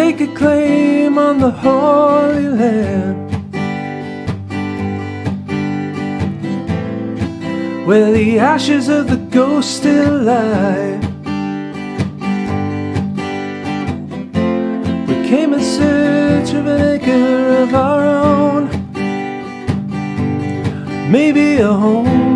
stake a claim on the Holy Land. Where the ashes of the ghost still lie. We came in search of an acre of our own, maybe a home.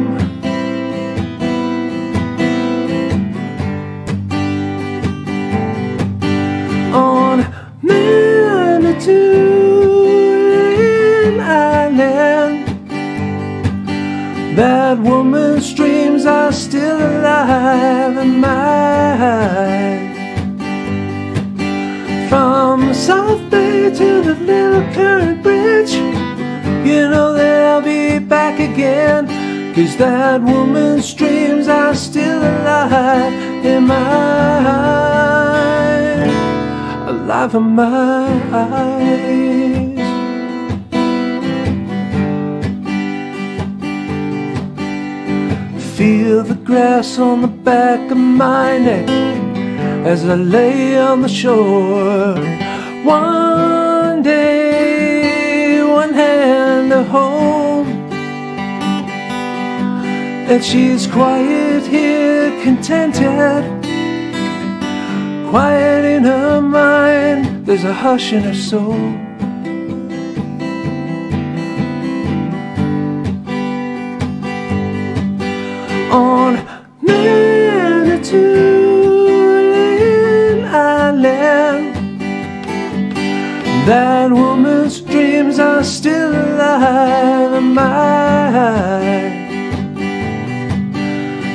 That woman's dreams are still alive in mine. From South Bay to the Little Current Bridge, you know that I'll be back again. Cause that woman's dreams are still alive in mine alive in my Feel the grass on the back of my neck as I lay on the shore. One day, one hand to hold. And she's quiet here, contented quiet in her mind, there's a hush in her soul. That woman's dreams are still alive in mine.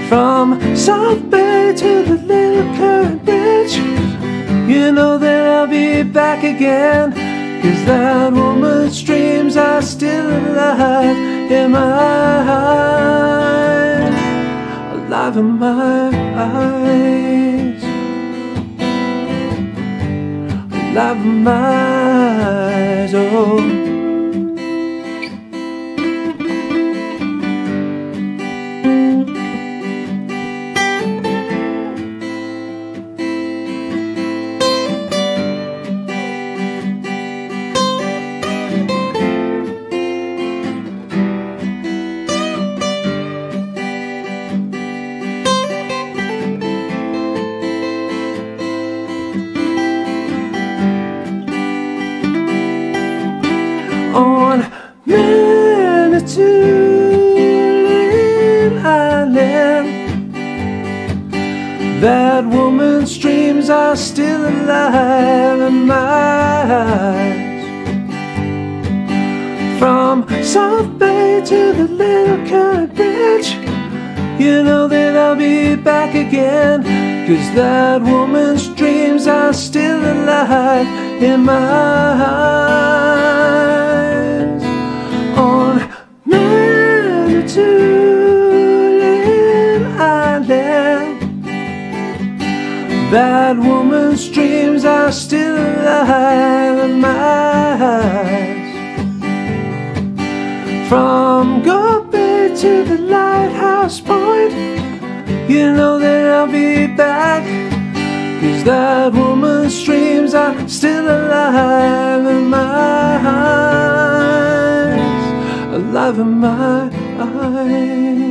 From South Bay to the Little Current Bridge You know that I'll be back again. Cause that woman's dreams are still alive in my eyes Alive in my eyes. Alive in my eyes, oh That woman's dreams are still alive in my eyes. From South Bay to the Little Current Bridge, you know that I'll be back again. Cause that woman's dreams are still alive in my eyes. That woman's dreams are still alive in my eyes. From Gold to the Lighthouse Point, you know that I'll be back. Cause that woman's dreams are still alive in my eyes. Alive in my eyes.